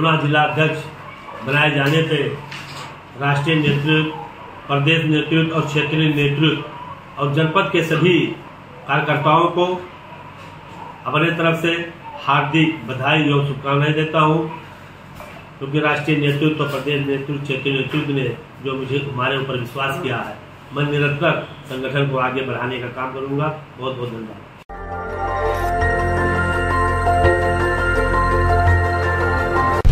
पुनः जिलाध्यक्ष बनाए जाने पे राष्ट्रीय नेतृत्व, प्रदेश नेतृत्व और क्षेत्रीय नेतृत्व और जनपद के सभी कार्यकर्ताओं को अपने तरफ़ से हार्दिक बधाई और शुभकामनाएँ देता हूँ। क्योंकि तो राष्ट्रीय नेतृत्व प्रदेश नेतृत्व, क्षेत्रीय नेतृत्व ने जो मुझे, हमारे ऊपर विश्वास किया है, मैं निरंतर संगठन को आगे बढ़ाने का काम करूँगा। बहुत बहुत धन्यवाद।